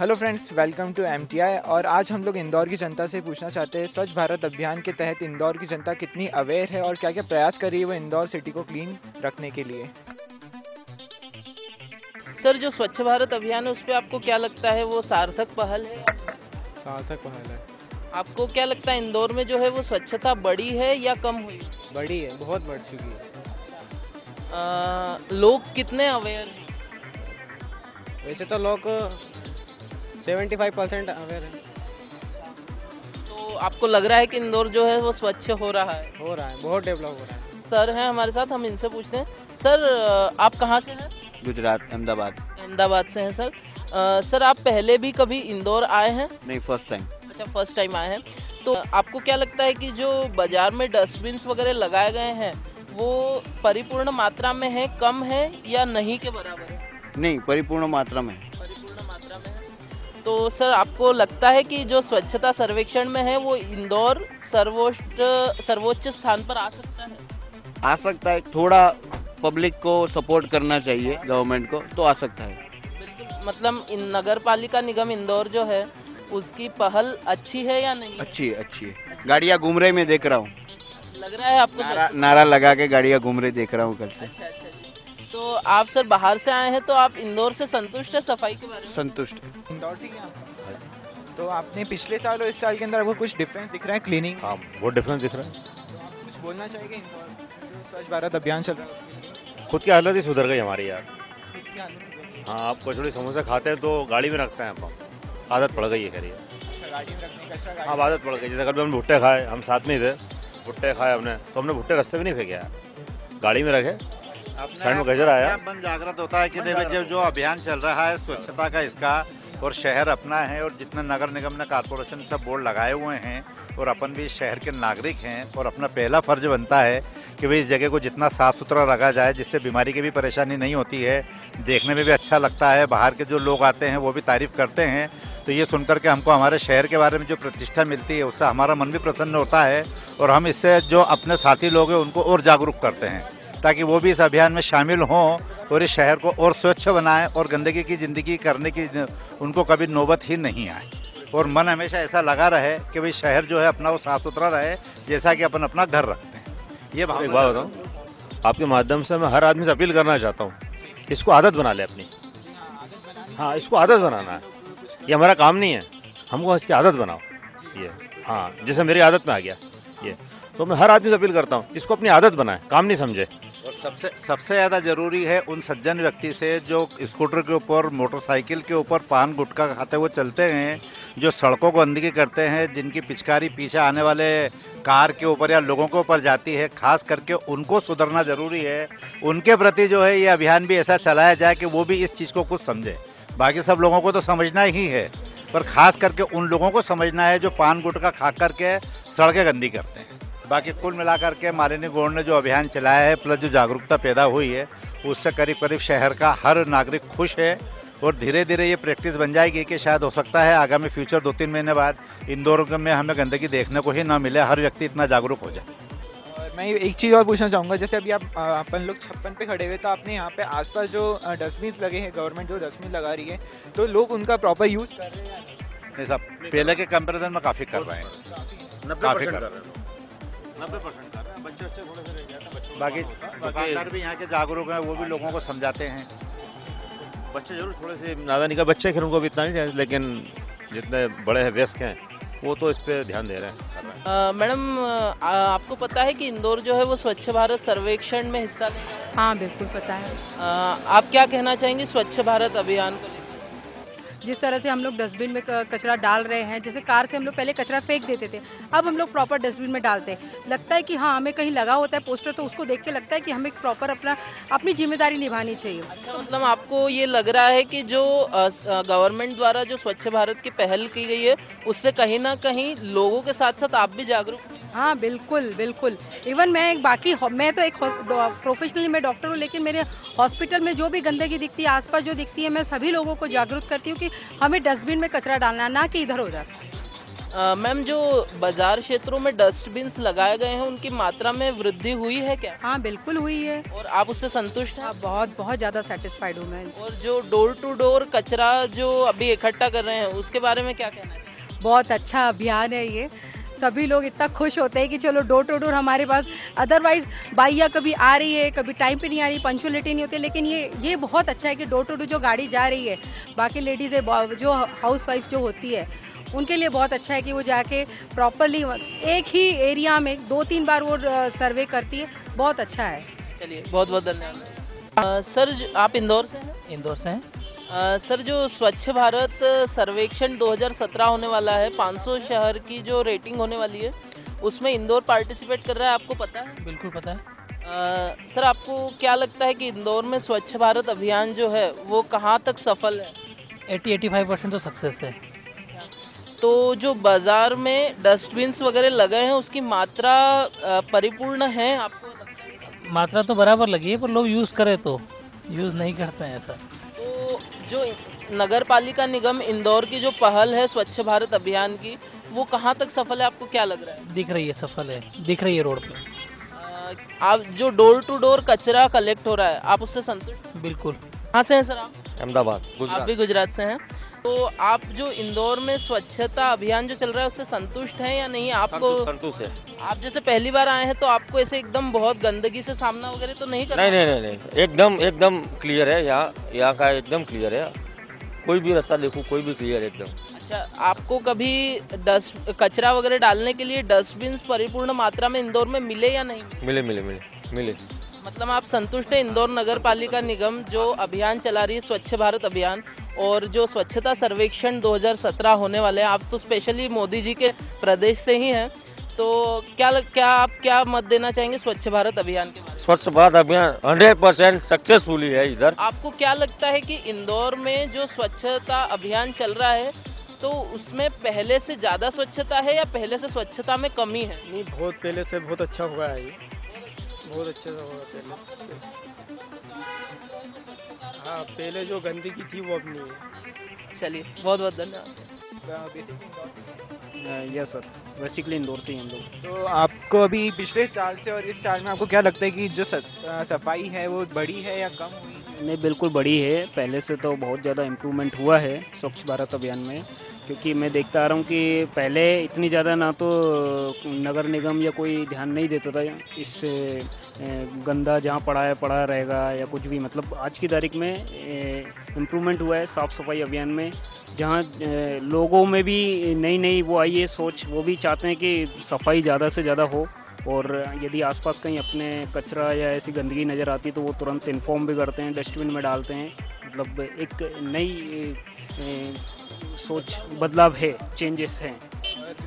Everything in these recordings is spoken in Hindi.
Hello friends welcome to M और आज हम लोग इंदौर की जनता से पूछना चाहते हैं स्वच्छ भारत अभियान के तहत इंदौर की जनता कितनी अवेयर है और क्या क्या प्रयास कर रही है वो इंदौर सिटी को क्लीन रखने के लिए? सर जो स्वच्छ भारत अभियान है उस पर आपको क्या लगता है वो सार्थक पहल है? सार्थक पहल है। आपको क्या लगता है इंदौर में जो है वो स्वच्छता बढ़ी है या कम हुई? बड़ी है बहुत बढ़ चुकी है। आ, लोग कितने अवेयर हैं? वैसे तो लोग सेवेंटी फाइव परसेंट अवेयर है। तो आपको लग रहा है कि इंदौर जो है वो स्वच्छ हो रहा है? हो रहा है बहुत डेवलप हो रहा है। सर हैं हमारे साथ हम इनसे पूछते हैं। सर आप कहाँ से हैं? गुजरात अहमदाबाद। अहमदाबाद से हैं सर। आ, सर आप पहले भी कभी इंदौर आए हैं? नहीं फ़र्स्ट टाइम अच्छा फ़र्स्ट टाइम आए हैं। तो आपको क्या लगता है कि जो बाज़ार में डस्टबिन वगैरह लगाए गए हैं वो परिपूर्ण मात्रा में है कम है या नहीं के बराबर है? नहीं परिपूर्ण मात्रा में। तो सर आपको लगता है कि जो स्वच्छता सर्वेक्षण में है वो इंदौर सर्वोच्च सर्वोच्च स्थान पर आ सकता है? आ सकता है। थोड़ा पब्लिक को सपोर्ट करना चाहिए गवर्नमेंट को तो आ सकता है। बिल्कुल। मतलब इन नगर पालिका निगम इंदौर जो है उसकी पहल अच्छी है या नहीं? अच्छी है अच्छी है। गाड़ियाँ घूम रही मैं देख रहा हूँ। लग रहा है आपको नारा नारा लगा के गाड़ियाँ घूम रही देख रहा हूँ कल से। अच्छा अच्छा। तो आप सर बाहर से आए हैं तो आप इंदौर से संतुष्ट है सफ़ाई के बारे में? संतुष्ट। इंदौर से ही। आप तो आपने पिछले साल और इस साल के अंदर आपको कुछ डिफरेंस दिख रहा है क्लीनिंग हाँ बहुत डिफरेंस दिख रहा है। आप कुछ बोलना चाहेंगे इंदौर जो स्वच्छ भारत अभियान चल रहा है खुद की हालत ही सुधर गई हमारी यार। खुद की हालत हाँ आप कचौड़ी समोसा खाते हैं तो गाड़ी में रखते हैं आदत पड़ गई है करिए अच्छा गाड़ी में रखने का हाँ। अब आदत पड़ गई जैसे कभी हम भुट्टे खाए हम साथ में ही थे भुट्टे खाए हमने तो हमने भुट्टे रास्ते में नहीं फेंके यार। गाड़ी में रखे साइड में गजर आया। मन जागृत होता है कि जब जो अभियान चल रहा है स्वच्छता का इसका और शहर अपना है और जितने नगर निगम ने कारपोरेशन सब बोर्ड लगाए हुए हैं और अपन भी शहर के नागरिक हैं और अपना पहला फ़र्ज़ बनता है कि भाई इस जगह को जितना साफ़ सुथरा रखा जाए, जिससे बीमारी की भी परेशानी नहीं होती है, देखने में भी अच्छा लगता है, बाहर के जो लोग आते हैं वो भी तारीफ़ करते हैं। तो ये सुनकर के हमको हमारे शहर के बारे में जो प्रतिष्ठा मिलती है, उससे हमारा मन भी प्रसन्न होता है और हम इससे जो अपने साथी लोग हैं, उनको और जागरूक करते हैं। ताकि वो भी इस अभियान में शामिल हों और इस शहर को और स्वच्छ बनाएँ और गंदगी की ज़िंदगी करने की, उनको कभी नौबत ही नहीं आए। और मन हमेशा ऐसा लगा रहे कि भाई शहर जो है अपना वो साफ़ सुथरा रहे, जैसा कि अपन अपना घर रखते हैं। ये बात बताऊँ, आपके माध्यम से मैं हर आदमी से अपील करना चाहता हूँ इसको आदत बना ले अपनी। हाँ इसको आदत बनाना है। ये हमारा काम नहीं है। हमको इसकी आदत बनाओ। ये हाँ जैसे मेरी आदत में आ गया। ये तो मैं हर आदमी से अपील करता हूँ, इसको अपनी आदत बनाए, काम नहीं समझे। और सबसे सबसे ज़्यादा ज़रूरी है उन सज्जन व्यक्ति से जो स्कूटर के ऊपर, मोटरसाइकिल के ऊपर पान गुटखा खाते हुए चलते हैं, जो सड़कों को गंदगी करते हैं, जिनकी पिचकारी पीछे आने वाले कार के ऊपर या लोगों के ऊपर जाती है, खास करके उनको सुधरना ज़रूरी है। उनके प्रति जो है ये अभियान भी ऐसा चलाया जाए कि वो भी इस चीज़ को कुछ समझे। बाकी सब लोगों को तो समझना ही है, पर खास करके उन लोगों को समझना है जो पान गुटखा खा करके सड़कें गंदी करते हैं। बाकी कुल मिलाकर के मालिनी गौड़ ने जो अभियान चलाया है प्लस जो जागरूकता पैदा हुई है उससे करीब करीब शहर का हर नागरिक खुश है और धीरे धीरे ये प्रैक्टिस बन जाएगी कि शायद हो सकता है आगामी फ्यूचर दो तीन महीने बाद इंदौर में हमें गंदगी देखने को ही ना मिले हर व्यक्ति इतना जागरूक हो जाए। और मैं एक चीज़ और पूछना चाहूँगा जैसे अभी आप अपन लोग छप्पन पे खड़े हुए तो आपने यहाँ पे आसपास जो डस्टबिन लगे हैं गवर्नमेंट जो डस्टबिन लगा रही है तो लोग उनका प्रॉपर यूज़ कर रहे हैं नहीं? नहीं साहब पहले के कंपेरिजन में काफ़ी कर रहे हैं। काफ़ी कर रहे हैं। नब्बे परसेंट कर रहे हैं बच्चे अच्छे थोड़े से रह जाते हैं बच्चों बाकी दुकानदार भी यहाँ के जागरूक हैं वो भी लोगों को समझाते हैं। बच्चे ज़रूर थोड़े से नादा निका बच्चे खैर उनको भी इतना नहीं लेकिन जितने बड़े हैं वयस्क हैं वो तो इस पर ध्यान दे रहे हैं मैडम आपको पता है कि इंदौर जो है वो स्वच्छ भारत सर्वेक्षण में हिस्सा ले रहा है? हाँ बिल्कुल पता है। अ, आप क्या कहना चाहेंगे स्वच्छ भारत अभियान को जिस तरह से हम लोग डस्टबिन में कचरा डाल रहे हैं, जैसे कार से हम लोग पहले कचरा फेंक देते थे, अब हम लोग प्रॉपर डस्टबिन में डालते हैं। लगता है कि हाँ हमें कहीं लगा होता है पोस्टर तो उसको देख के लगता है कि हमें प्रॉपर अपना, अपनी ज़िम्मेदारी निभानी चाहिए। अच्छा मतलब आपको ये लग रहा है कि जो गवर्नमेंट द्वारा जो स्वच्छ भारत की पहल की गई है, उससे कहीं ना कहीं लोगों के साथ साथ आप भी जागरूक हैं। बिल्कुल बिल्कुल। इवन मैं एक बाकी मैं तो एक प्रोफेशनली मैं डॉक्टर हूँ लेकिन मेरे हॉस्पिटल में जो भी गंदगी दिखती है आसपास जो दिखती है मैं सभी लोगों को जागरूक करती हूँ कि हमें डस्टबिन में कचरा डालना है, ना कि इधर उधर। मैम जो बाज़ार क्षेत्रों में डस्टबिन लगाए गए हैं उनकी मात्रा में वृद्धि हुई है क्या? हाँ बिल्कुल हुई है। और आप उससे संतुष्ट हैं? हाँ, बहुत बहुत ज़्यादा सेटिस्फाइड हूँ मैं। और जो डोर टू डोर कचरा जो अभी इकट्ठा कर रहे हैं उसके बारे में क्या कहना है बहुत अच्छा अभियान है ये। सभी लोग इतना खुश होते हैं कि चलो डोर टू डोर हमारे पास अदरवाइज़ बाइया कभी आ रही है कभी टाइम पे नहीं आ रही पंचुअलिटी नहीं होती लेकिन ये ये बहुत अच्छा है कि डोर टू डोर जो गाड़ी जा रही है बाकी लेडीज़ है जो हाउस वाइफ जो होती है उनके लिए बहुत अच्छा है कि वो जाके प्रॉपरली एक ही एरिया में दो तीन बार वो सर्वे करती है बहुत अच्छा है। चलिए बहुत बहुत धन्यवाद सर आप इंदौर से हैं? इंदौर से हैं। अ, सर जो स्वच्छ भारत सर्वेक्षण 2017 होने वाला है 500 शहर की जो रेटिंग होने वाली है उसमें इंदौर पार्टिसिपेट कर रहा है आपको पता है? बिल्कुल पता है। अ, सर आपको क्या लगता है कि इंदौर में स्वच्छ भारत अभियान जो है वो कहाँ तक सफल है? एटी एटी फाइव परसेंट तो सक्सेस है। तो जो बाज़ार में डस्टबिन्स वगैरह लगे हैं उसकी मात्रा परिपूर्ण है आपको लगता है? मात्रा तो बराबर लगी है पर लोग यूज़ करें तो। यूज़ नहीं करते हैं ऐसा। जो नगर पालिका निगम इंदौर की जो पहल है स्वच्छ भारत अभियान की वो कहाँ तक सफल है? आपको क्या लग रहा है? दिख रही है सफल है। दिख रही है रोड पर आप जो डोर टू डोर कचरा कलेक्ट हो रहा है आप उससे संतुष्ट बिल्कुल। कहाँ से हैं सर आप? अहमदाबाद आप भी गुजरात से हैं। तो आप जो इंदौर में स्वच्छता अभियान जो चल रहा है उससे संतुष्ट हैं या नहीं? आपको संतुष्ट है। आप जैसे पहली बार आए हैं तो आपको ऐसे एकदम बहुत गंदगी से सामना वगैरह तो नहीं करना? नहीं नहीं नहीं नहीं। एकदम एकदम क्लियर है यहाँ यहाँ का एकदम क्लियर है। कोई भी रास्ता देखो कोई भी क्लियर है एकदम। अच्छा आपको कभी डस्ट कचरा वगैरह डालने के लिए डस्टबिन परिपूर्ण मात्रा में इंदौर में मिले या नहीं? मिले मिले मिले मिले। मतलब आप संतुष्ट हैं इंदौर नगर पालिका निगम जो अभियान चला रही है स्वच्छ भारत अभियान और जो स्वच्छता सर्वेक्षण 2017 होने वाले हैं आप तो स्पेशली मोदी जी के प्रदेश से ही हैं। तो क्या क्या आप क्या मत देना चाहेंगे स्वच्छ भारत अभियान के बारे स्वच्छ भारत अभियान हंड्रेड परसेंट सक्सेसफुली है इधर। आपको क्या लगता है कि इंदौर में जो स्वच्छता अभियान चल रहा है तो उसमें पहले से ज़्यादा स्वच्छता है या पहले से स्वच्छता में कमी है? नहीं बहुत पहले से बहुत अच्छा हुआ है ये। बहुत अच्छे हुआ पहले। हाँ पहले जो गंदगी थी वो अब नहीं है। चलिए बहुत बहुत धन्यवाद। Sir yes sir basically Indore से ही? हम लोग। तो आपको अभी पिछले साल से और इस साल में आपको क्या लगता है कि जो सफ़ाई है वो बड़ी है या कम हुई? नहीं बिल्कुल बड़ी है। पहले से तो बहुत ज़्यादा इम्प्रूवमेंट हुआ है स्वच्छ भारत अभियान में। क्योंकि मैं देखता आ रहा हूँ कि पहले इतनी ज़्यादा ना तो नगर निगम या कोई ध्यान नहीं देता था इस गंदा जहाँ पड़ा है, पड़ा रहेगा या कुछ भी। मतलब आज की तारीख में इम्प्रूवमेंट हुआ है साफ़ सफ़ाई अभियान में, जहाँ लोगों में भी नई नई वो आई है सोच, वो भी चाहते हैं कि सफ़ाई ज़्यादा से ज़्यादा हो और यदि आसपास कहीं अपने कचरा या ऐसी गंदगी नज़र आती तो वो तुरंत इन्फॉर्म भी करते हैं डस्टबिन में डालते हैं। मतलब एक नई सोच बदलाव है चेंजेस हैं।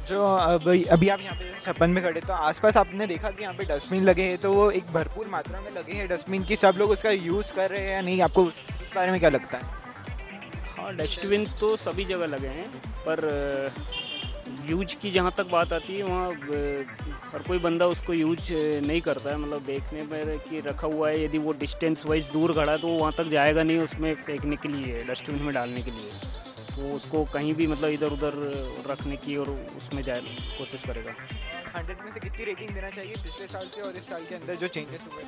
जो अभी अभी आप यहाँ पे छप्पन में खड़े तो आसपास आपने देखा कि यहाँ पे डस्टबिन लगे हैं तो वो एक भरपूर मात्रा में लगे हैं डस्टबिन की सब लोग उसका यूज़ कर रहे हैं या नहीं? आपको उस, उस बारे में क्या लगता है? हाँ डस्टबिन तो सभी जगह लगे हैं पर यूज़ की जहाँ तक बात आती है वहाँ हर कोई बंदा उसको यूज़ नहीं करता है। मतलब देखने में कि रखा हुआ है यदि वो डिस्टेंस वाइज दूर खड़ा है तो वो वहाँ तक जाएगा नहीं उसमें फेंकने के लिए डस्टबिन में डालने के लिए। तो उसको कहीं भी मतलब इधर उधर रखने की और उसमें जाए कोशिश करेगा। हंड्रेड में से कितनी रेटिंग देना चाहिए पिछले साल से और इस साल के अंदर जो चेंजेस हुए?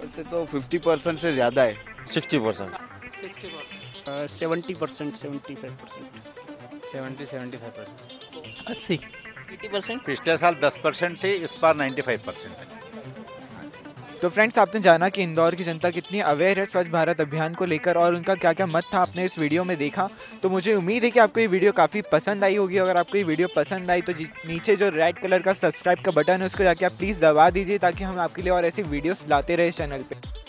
वैसे तो फिफ्टी परसेंट से ज़्यादा है। Sixty percent seventy percent seventy five percent seventy seventy five percent अस्सी। Eighty percent? पिछले साल 10 परसेंट थी इस बार 95 परसेंट। है तो फ्रेंड्स आपने जाना कि इंदौर की जनता कितनी अवेयर है स्वच्छ भारत अभियान को लेकर और उनका क्या क्या मत था आपने इस वीडियो में देखा। तो मुझे उम्मीद है कि आपको ये वीडियो काफ़ी पसंद आई होगी। अगर आपको ये वीडियो पसंद आई तो नीचे जो रेड कलर का सब्सक्राइब का बटन है उसको जाके आप प्लीज़ दबा दीजिए ताकि हम आपके लिए और ऐसी वीडियोस लाते रहे इस चैनल पे।